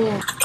嗯。